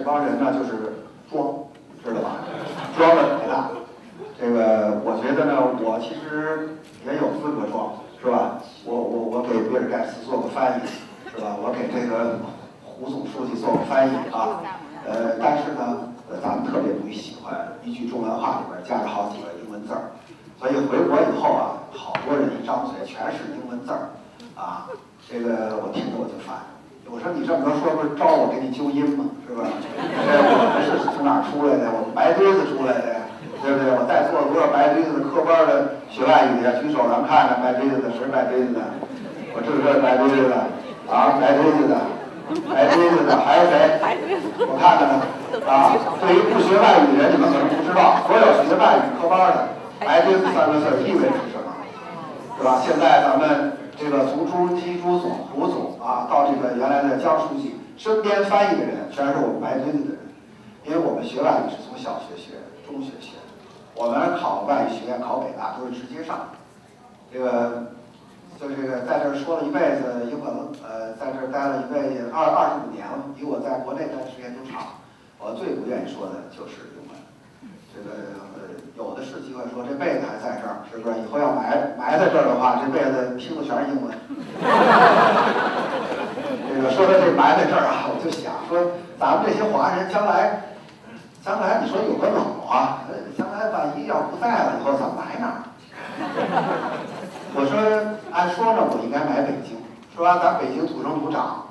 这帮人呢就是装，知道吧？装的伟大。这个我觉得呢，我其实也有资格装，是吧？我我我给比尔盖茨做个翻译，是吧？我给这个胡总书记做个翻译啊。呃，但是呢，呃，咱们特别不喜欢一句中文话里边加着好几个英文字儿，所以回国以后啊，好多人一张嘴全是英文字儿，啊，这个我听着我就烦。我说你这么着说，不是招我给你纠音吗？是吧？这我们是从哪出来的？我们白堆子出来的，对不对？我在座多少白堆子的科班的学外语的，举手咱们看看白堆子的，谁是白堆子的？我这是白堆子的，啊，白堆子的，白堆子的，还有谁？我看看呢，啊，对于不学外语的人，你们可能不知道，所有学外语科班的，白堆子三个字意味着什么？是吧？现在咱们这个从朱镕基朱总、胡总啊，到这个原来的江书记，身边翻译的人全是我们白堆子的人，因为我们学外语是从小学学，中学学，我们考外语学院、考北大都是直接上。这个就这个在这儿说了一辈子英文，呃，在这儿待了一辈子二二十五年了，比我在国内待的时间都长。我最不愿意说的就是英文。这个，有的是机会说这辈子还在这儿，是不是？以后要埋埋在这儿的话，这辈子听的全是英文。这个说到这埋在这儿啊，我就想说，咱们这些华人将来，将来你说有个老啊，呃将来万一要不在了以后，咱埋哪儿？我说按说呢，我应该埋北京，是吧？咱北京土生土长。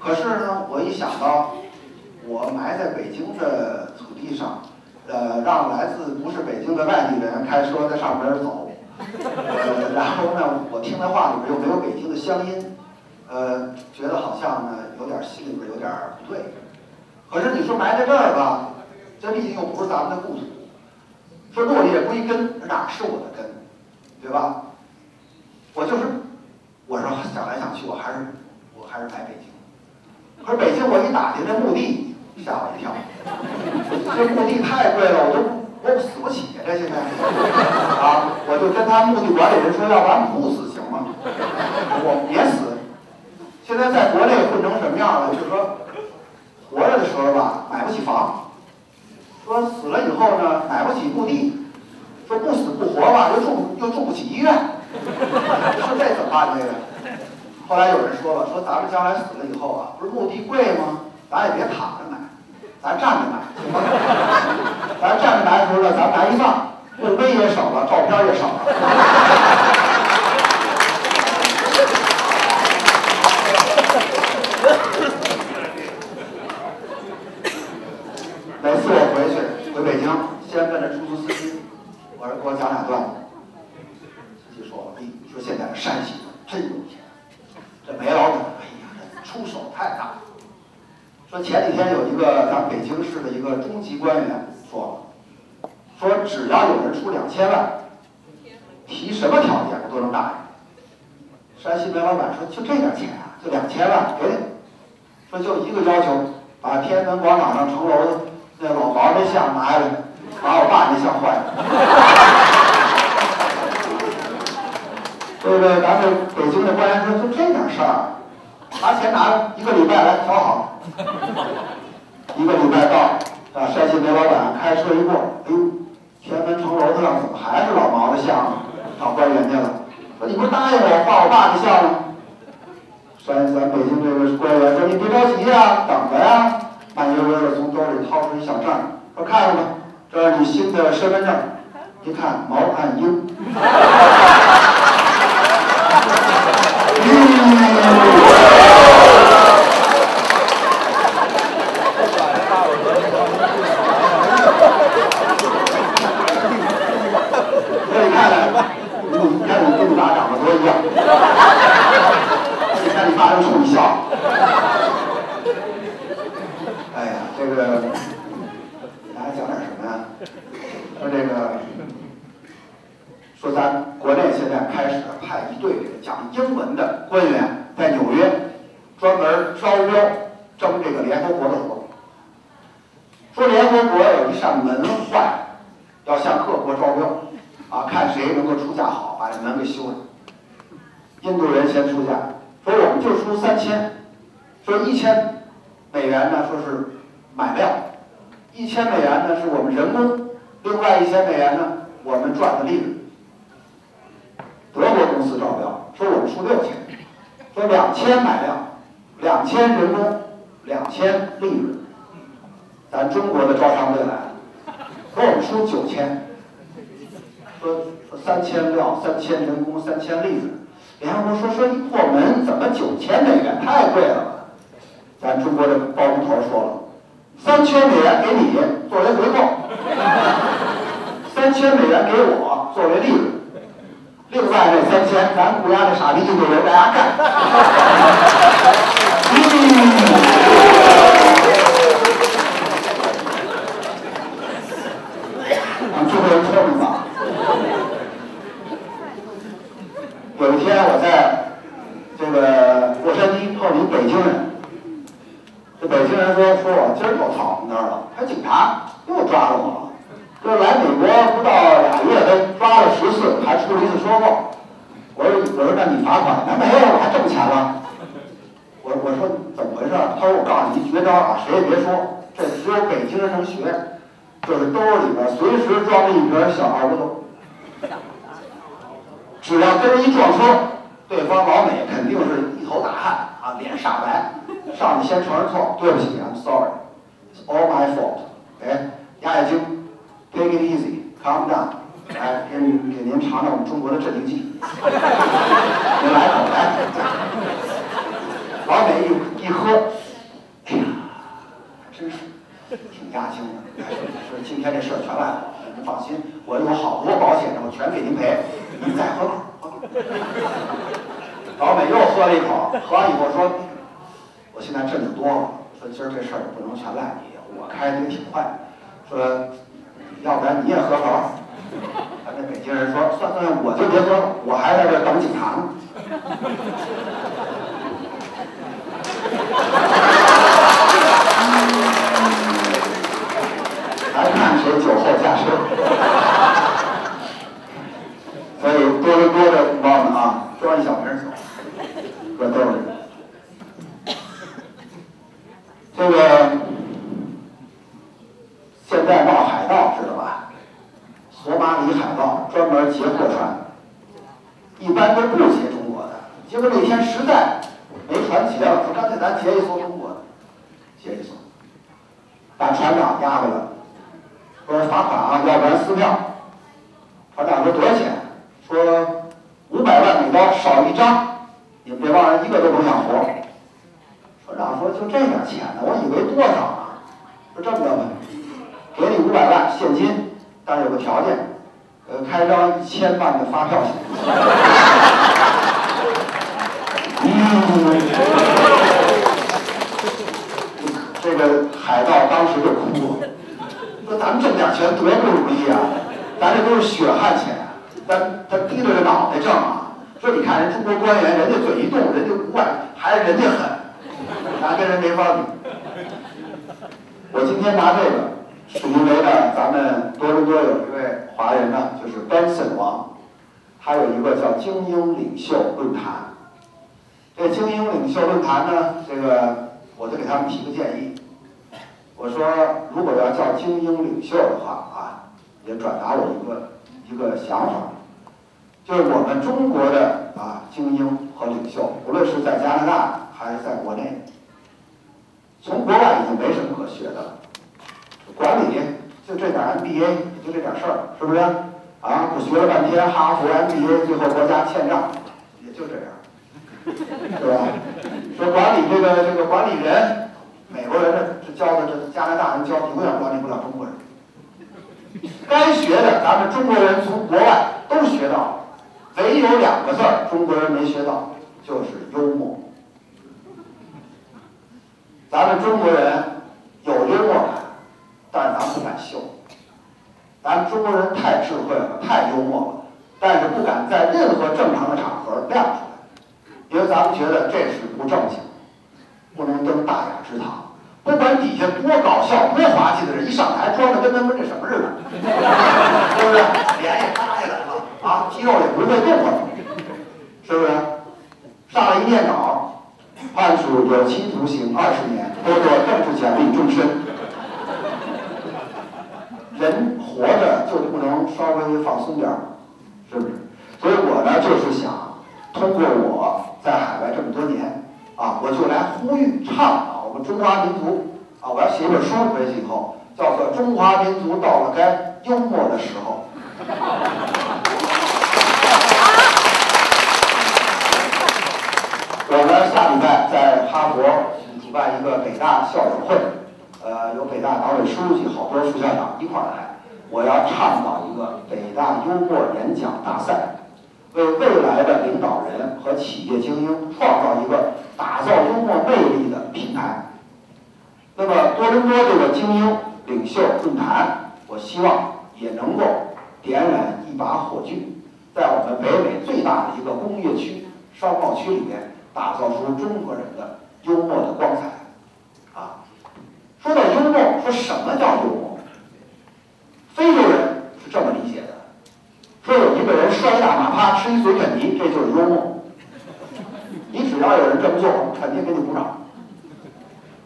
可是呢，我一想到我埋在北京的土地上。呃，让来自不是北京的外地人开车在上边走，呃，然后呢，我听他话里边又没有北京的乡音，呃，觉得好像呢有点心里边有点不对。可是你说埋在这儿吧，这毕竟又不是咱们的故土，说落叶归根，哪是我的根，对吧？我就是，我说想来想去，我还是我还是来北京。可是北京我一打听这墓地，吓我一跳。这墓地太贵了，我都我死不起！这现在啊，我就跟他墓地管理人说，要不然不死行吗？我别死。现在在国内混成什么样了？就是说，活着的时候吧，买不起房；说死了以后呢，买不起墓地；说不死不活吧，又住又住不起医院。说这怎么办？这个？后来有人说了，说咱们将来死了以后啊，不是墓地贵吗？咱也别躺着买。咱站着买，行吗？咱站着买的时候呢，咱白一放，墓碑也少了，照片也少了。每次我回去回北京，先问这出租司机，我说给我讲俩段子。司机说：“哎，说现在山西真有钱，这煤老板，哎呀，这出手太大了。”说前几天有一个咱北京市的一个中级官员说了，说只要有人出两千万，提什么条件我都能答应。山西煤老板说就这点钱啊，就两千万，给你。说就一个要求，把天安门广场上城楼那老毛那像拿下来，把我爸那像换了。这个咱们北京的官员说就这点事儿，拿钱拿着一个礼拜来调好。一个礼拜到，啊，山西煤老板开车一过，哎呦，天安门城楼子上怎么还是老毛的像？找官员去了，说你不答应我画我爸的像吗？山咱北京这个官员说你别着急呀，等着呀。慢悠悠的从兜里掏出一小证，说看看吧，这是你新的身份证。一看毛岸英 以看来，你看你跟你爸长得多一样。你看你爸又冲你笑。哎呀，这给大家讲点什么呀？说这个，说咱国内现在开始派一队讲英文的官员在纽约专门招标征这个联合国的活，说联合国有一扇门坏，要向各国招标，啊，看谁能够出价好，把这门给修了。印度人先出价，说我们就出三千，说一千美元呢，说是买料，一千美元呢是我们人工，另外一千美元呢我们赚的利润。德国公司招标，说我们出六千，说两千买料，两千人工，两千利润。咱中国的招商队来了，说我们出九千，说说三千料，三千人工，三千利润。联合国说说一破门怎么九千美元太贵了？咱中国的包工头说了，三千美元给你作为回扣，三千美元给我作为利润，另外那三千咱雇伢那傻逼印度人在家干 中国人聪明吧？有一天我在这个洛杉矶碰一北京人，这北京人说说我今儿又躺那儿了，还警察又抓了我了。这来美国不到俩月，他抓了十次，还出了一次车祸。我说我说那你罚款？那没有，我还挣钱了。我说怎么回事？他说我告诉你一绝招啊，谁也别说，这只有北京人能学，就是兜里边随时装着一瓶小二锅头。只要跟人一撞车，对方老美肯定是一头大汗啊，脸煞白，上去先承认错，对不起，I'm sorry，it's all my fault。哎，压压惊，take it easy，calm down，来给您给您尝尝我们中国的镇定剂，您来口来。老美一一喝，哎呀，真是挺压惊的。说今天这事儿全赖我，您放心，我有好多保险，我全给您赔。您再喝口。老美又喝了一口，喝完以后说：“我现在镇定多了，说今儿这事儿不能全赖你，我开的也挺快。说要不然你也喝口。”咱这北京人说：“算算，我就别喝了，我还在这等警察呢。” 还看谁酒后驾车。所以多伦多的同胞们啊，装一小瓶酒，搁兜里。这个现在闹海盗知道吧？索马里海盗专门劫货船，一般都不劫中国的。结果那天实在没船劫了，说干脆咱劫一艘中国的，劫一艘，把船长押回来了，说罚款啊，要不然撕票。船长说多少钱？说五百万美刀少一张，你们这帮人一个都甭想活。船长说就这点钱呢，我以为多少呢？说这么着吧，给你五百万现金，但是有个条件，呃，开张一千万的发票行。嗯，这个海盗当时就哭了，说咱们挣点钱多不容易啊，咱这都是血汗钱。咱咱低着个脑袋挣啊！说你看人中国官员，人家嘴一动，人家不坏，还是人家狠，咱跟人没法比。我今天拿这个，是因为呢，咱们多伦多有一位华人呢，就是 Benson 王，他有一个叫精英领袖论坛。这精英领袖论坛呢，这个我就给他们提个建议，我说如果要叫精英领袖的话啊，也转达我一个一个想法。就是我们中国的啊精英和领袖，无论是在加拿大还是在国内，从国外已经没什么可学的了。管理就这点 MBA，就这点事儿，是不是？啊，我学了半天哈佛 MBA，最后国家欠账，也就这样，是吧？说管理这个这个管理人，美国人这教的这加拿大人教永远管理不了中国人。该学的，咱们中国人从国外都学到了。唯有两个字儿，中国人没学到，就是幽默。咱们中国人有幽默感，但是咱不敢秀。咱们中国人太智慧了，太幽默了，但是不敢在任何正常的场合亮出来，因为咱们觉得这是不正经，不能登大雅之堂，不管底下多搞笑、多滑稽的人，一上台装的跟他们这什么似的，是不是？脸也耷下来了啊，肌肉也不会动了，是不是？上来一念稿，判处有期徒刑二十年，剥夺政治权利终身。人活着就不能稍微放松点儿，是不是？所以我呢，就是想通过我在海外这么多年啊，我就来呼吁倡导我们中华民族啊，我要写一本书回去以后，叫做《中华民族到了该幽默的时候》。我们，下礼拜在哈佛举办一个北大校友会，呃，有北大党委书记、好多副校长一块儿来。我要倡导一个北大幽默演讲大赛，为未来的领导人和企业精英创造一个打造幽默魅力的平台。那么多伦多这个精英领袖论坛，我希望也能够点燃一把火炬，在我们北美最大的一个工业区、商贸区里面。打造出中国人的幽默的光彩，啊！说到幽默，说什么叫幽默？非洲人是这么理解的：说有一个人摔下马趴，吃一嘴肯尼，这就是幽默。你只要有人这么做，肯定给你鼓掌。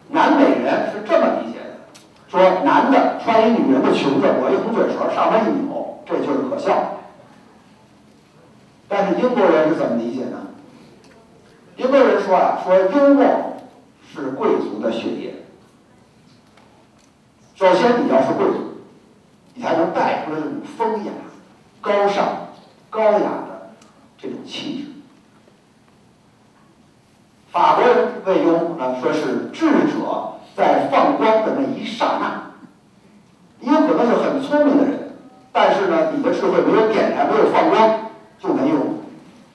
南美人是这么理解的：说男的穿一女人的裙子，抹一红嘴唇，上面一扭，这就是可笑。但是英国人是怎么理解呢？英国人说啊，说幽默是贵族的血液。首先你要是贵族，你才能带出来这种风雅、高尚、高雅的这种气质。法国人为幽默呢，说是智者在放光的那一刹那。你有可能是很聪明的人，但是呢，你的智慧没有点燃，没有放光，就没有。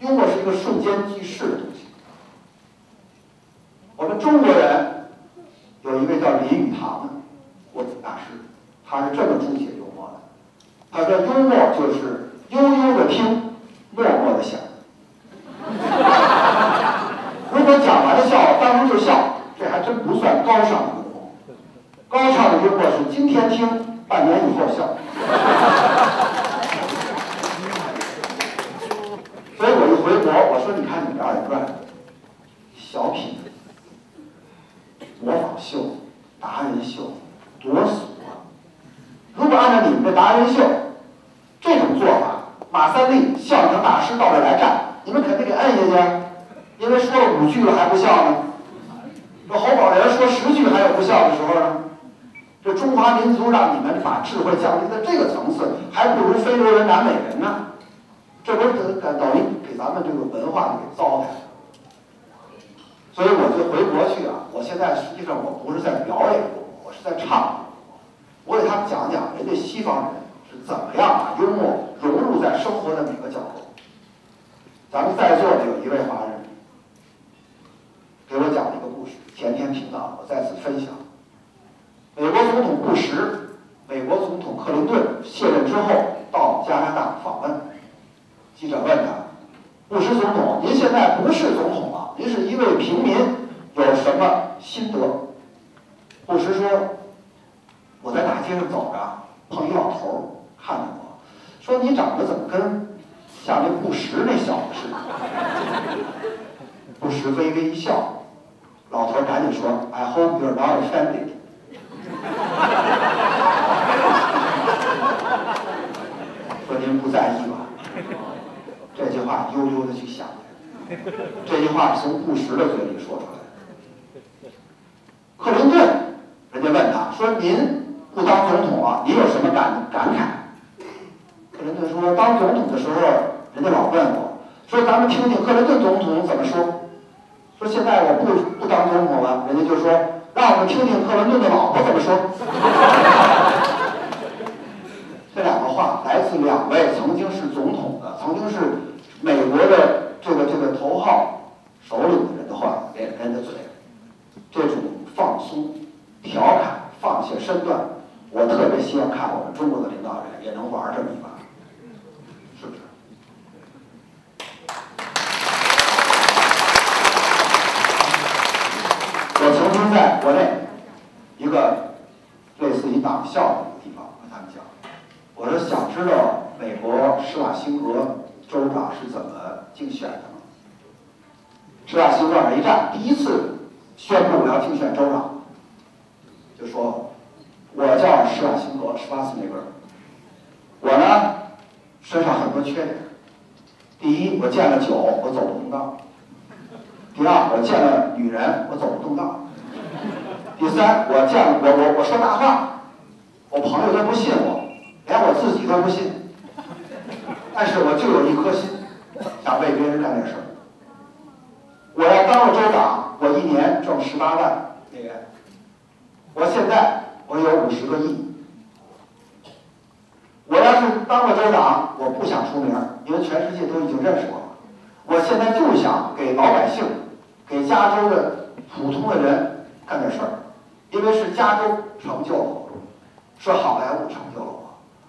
幽默是一个瞬间即逝的东西。我们中国人有一位叫林语堂的国子大师，他是这么注解的。他说：“幽默就是悠悠的听，默默的想。如果讲完了笑，当时就笑，这还真不算高尚的幽默。高尚的幽默是今天听，半年以后笑。”所以我一回国，我说：“你看你这二人转，小品。”模仿秀、达人秀，多俗啊！如果按照你们的达人秀，马三立相声大师到这来站，你们肯定给摁下去，因为说了五句了还不笑呢。这侯宝林说十句还有不笑的时候呢。这中华民族让你们把智慧降低在这个层次，还不如非洲人、南美人呢。这不是等等于给咱们这个文化给糟蹋了。所以我就回国去啊！我现在实际上我不是在表演，我是在唱。我给他们讲讲人家西方人怎么样把幽默融入在生活的每个角落。咱们在座的有一位华人，给我讲了一个故事，前天听到，我在此分享。美国总统布什、美国总统克林顿卸任之后到加拿大访问，记者问他：“布什总统，您现在不是总统了？”您是一位平民，有什么心得？布什说：“我在大街上走着，碰一老头儿，看见我，说你长得怎么跟像那布什那小子似的？”布什微微一笑，老头赶紧说：“I hope you're not offended。”说您不在意吧？这句话悠悠的去想。这句话是从布什的嘴里说出来。克林顿，人家问他说：“您不当总统了，您有什么感感慨？”克林顿说：“当总统的时候，人家老问我，说咱们听听克林顿总统怎么说。说现在我不不当总统了，人家就说让我们听听克林顿的老婆怎么说。”这两个话来自两位曾经是总统的，曾经是美国的。这个这个头号首领的人的话，连人的嘴，这种放松、调侃、放下身段，我特别希望看我们中国的领导人也能玩这么一把，是不是？我曾经在国内场笑的一个地方，和他们讲，我说想知道美国施瓦辛格州长是怎么竞选的吗？施瓦辛格往那一站，第一次宣布我要竞选州长，就说我叫施瓦辛格，施瓦辛格，我呢身上很多缺点。第一，我见了酒，我走不动道；第二，我见了女人，我走不动道；第三，我见我我我说大话，我朋友都不信我，连我自己都不信。但是我就有一颗心，想为别人干点事儿。我要当了州长，我一年挣十八万美元。我现在我有五十个亿。我要是当了州长，我不想出名，因为全世界都已经认识我了。我现在就想给老百姓、给加州的普通的人干点事儿，因为是加州成就了我，是好莱坞成就了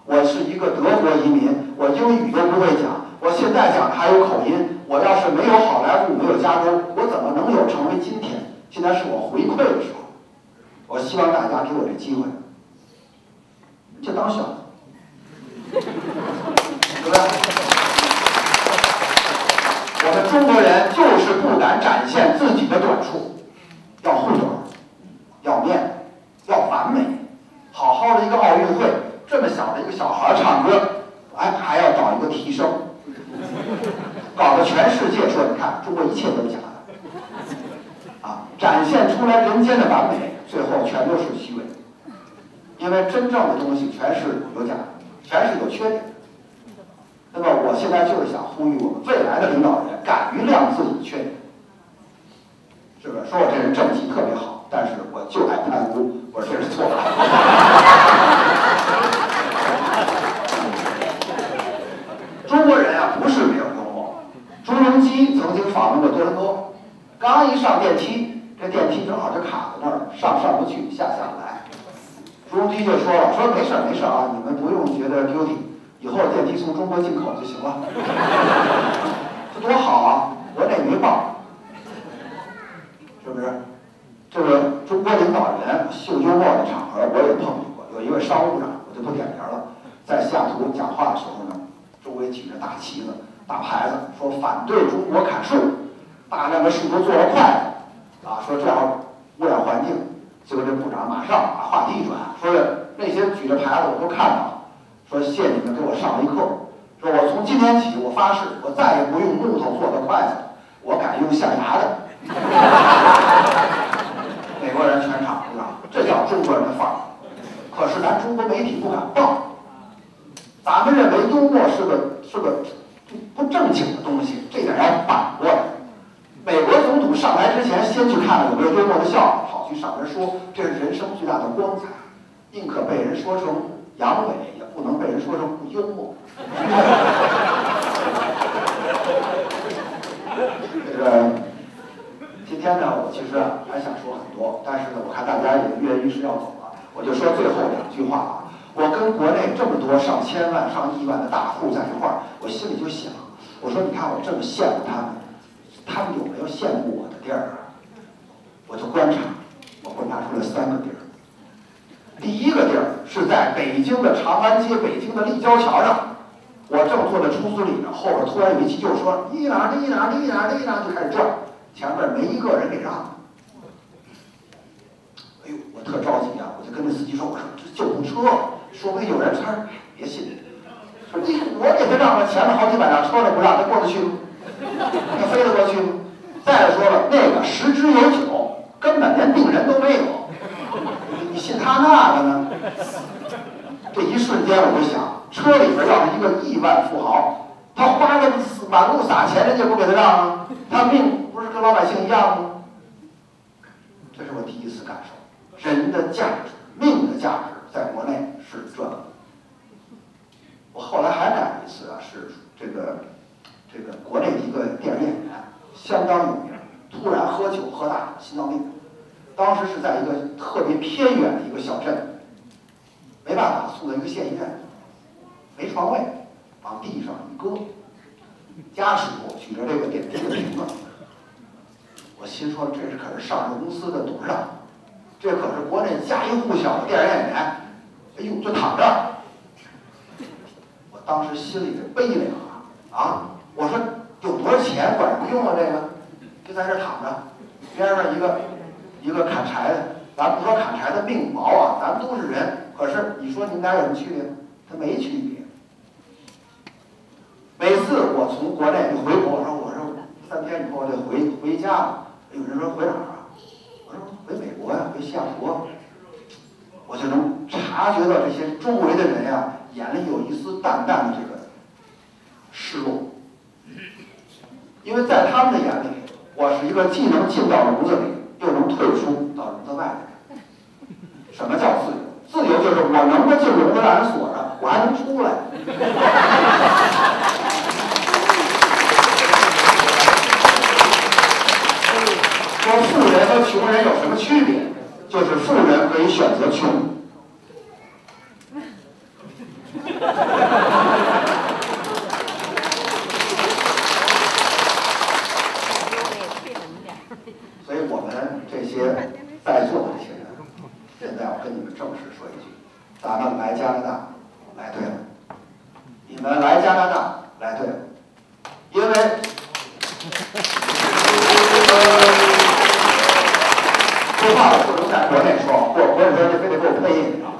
我。是一个德国移民，我英语都不会讲，我现在讲还有口音。我要是没有好莱坞，没有加州，我怎么能有成为今天？现在是我回馈的时候，我希望大家给我这机会，就当选了。对不对？我们中国人就是不敢展现自己的短处，要护短，要面，要完美。好好的一个奥运会，这么小的一个小孩唱歌，哎，还要找一个替声，搞得全世界说，你看中国一切都是假的，啊，展现出来人间的完美，最后全都是虚伪，因为真正的东西全是有假的。全是有缺点，那么我现在就是想呼吁我们未来的领导人敢于亮自己的缺点，是不是？说我这人政绩特别好，但是我就爱贪污，我这是错的。中国人啊，不是没有幽默。朱镕基曾经访问过多伦多，刚一上电梯，这电梯正好就卡在那儿，上上不去，下下不来。朱镕基就说了：“说没事没事啊，你们不用觉得 guilty，以后电梯从中国进口就行了，这多好啊！国内没报，是不是？这个中国领导人秀幽默的场合我也碰见过，有一位商务长，我就不点名了，在西雅图讲话的时候呢，周围举着大旗子、大牌子，说反对中国砍树，大量的树都做了筷子，啊，说这样污染环境。”结果这部长马上把话题一转，说的那些举着牌子我都看到了，说谢你们给我上了一课，说我从今天起我发誓，我再也不用木头做的筷子，我改用象牙的。美国人全场鼓掌，这叫中国人的范儿。可是咱中国媒体不敢报，咱们认为幽默是个是个不正经的东西，这点要反过来。美国总统上台之前，先去看看有没有幽默的笑话，好去上边说，这是人生最大的光彩。宁可被人说成阳痿，也不能被人说成不幽默。这个今天呢，我其实还想说很多，但是呢，我看大家也跃跃欲试要走了，我就说最后两句话啊。我跟国内这么多上千万、上亿万的大户在一块儿，我心里就想，我说你看我这么羡慕他们。他们有没有羡慕我的地儿啊？我就观察，我观察出来三个地儿。第一个地儿是在北京的长安街，北京的立交桥上。我正坐在出租里呢，后边突然有一汽救车，一哪滴哪滴哪一哪就开始转，前面没一个人给让。哎呦，我特着急啊！我就跟那司机说：“我说这救护车，说不定有人他别信，说你我给他让了，前面好几百辆车都不让他过得去。”他飞得过去吗？再说了，那个十之有九根本连病人都没有，你信他那个呢？这一瞬间我就想，车里边要是一个亿万富豪，他花个满路撒钱，人家不给他让吗？他命不是跟老百姓一样吗？这是我第一次感受，人的价值，命的价值，在国内是这。我后来还干一次啊，是这个。这个国内的一个电影演员相当有名，突然喝酒喝大了，心脏病。当时是在一个特别偏远的一个小镇，没办法送到一个县医院，没床位，往地上一搁，家属举着这个点滴的瓶子，我心说这是可是上市公司的董事长，这可是国内家喻户晓的电影演员，哎呦，就躺这儿。我当时心里这悲凉啊啊！我说有多少钱管不用啊？这个就在这躺着，边上一个一个砍柴的，咱不说砍柴的命薄啊，咱们都是人。可是你说你们俩有什么区别？他没区别。每次我从国内回国，我说我说三天以后我得回回家了。有人说回哪儿啊？我说回美国呀，回西雅图。我就能察觉到这些周围的人呀，眼里有一丝淡淡的这个失落，因为在他们的眼里，我是一个既能进到笼子里，又能退出到笼子外的人。什么叫？就是我能够进笼子让人锁着，我还能出来。说富人和穷人有什么区别？就是富人可以选择穷。所以我们这些在座的这些人，现在我跟你们正式说一句：咱们来加拿大来对了，你们来加拿大来对了，因为。这话我不能在国内说，或或者说就非得给我配音啊。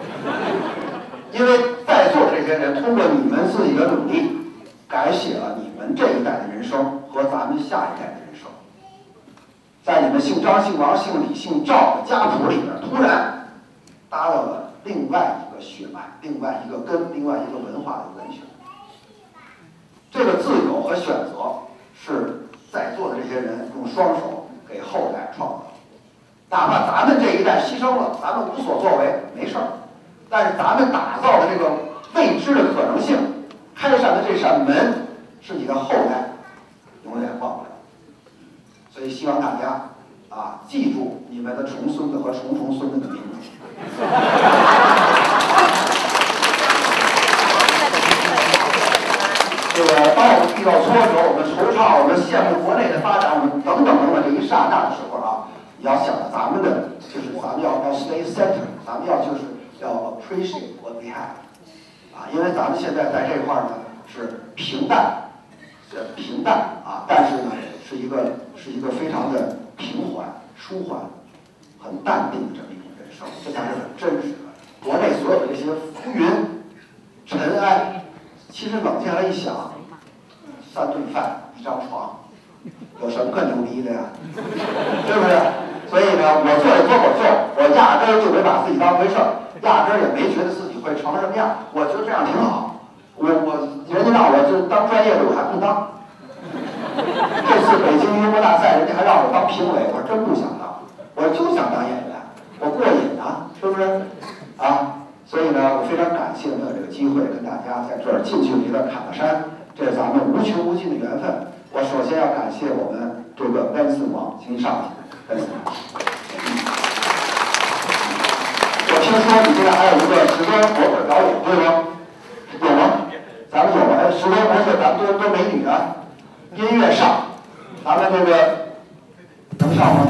因为在座的这些人，通过你们自己的努力，改写了你们这一代的人生和咱们下一代的人生。在你们姓张、姓王、姓李、姓赵的家谱里边，突然搭到了另外一个血脉、另外一个根、另外一个文化的源泉。这个选择，是在座的这些人用双手给后代创造。哪怕咱们这一代牺牲了，咱们无所作为，没事儿。但是咱们打造的这个未知的可能性，开上的这扇门，是你的后代永远忘不了。所以希望大家啊，记住你们的重孙子和重重孙子的名字。这个当我们遇到挫折，我们惆怅，我们羡慕国内的发展，我们等等等等这一刹那的时候啊。你要想咱们的，就是咱们要要 stay center，咱们要就是要 appreciate what we have，啊，因为咱们现在在这块儿呢是平淡，是平淡啊，但是呢是一个是一个非常的平缓、舒缓、很淡定的这么一种人生，这才是很真实的。国内所有的这些浮云、尘埃，其实冷静下来一想，三顿饭、一张床，有什么可牛逼的呀？是不是？所以呢，我做这脱口秀，我压根儿就没把自己当回事儿，压根儿也没觉得自己会成什么样。我觉得这样挺好。我我人家让我就当专业的，我还不当。这次北京幽默大赛，人家还让我当评委，我真不想当，我就想当演员，我过瘾啊，是不是？啊，所以呢，我非常感谢能有这个机会跟大家在这儿近距离的侃个山，这是咱们无穷无尽的缘分。我首先要感谢我们这个 Benson 王，请你上。我听说你现在还有一个时装模特导演，对吗？有吗？咱们有吗？时装模特，咱们多多美女啊！音乐上，咱们这个能上吗？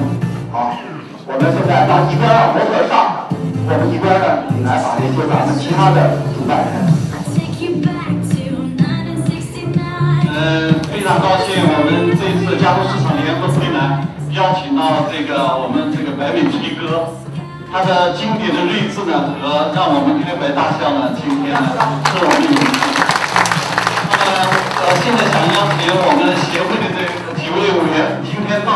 好，我们现在到一边让模特上，我们一边呢，你来把这些咱们其他的主办人。嗯，非常高兴，我们这一次加州市场联合会呢。邀请到这个我们这个白尾皮哥，他的经典的睿智呢和让我们开怀大笑呢，今天呢是我们荣幸。那么呃，现在想邀请我们协会的这几位委员，今天到。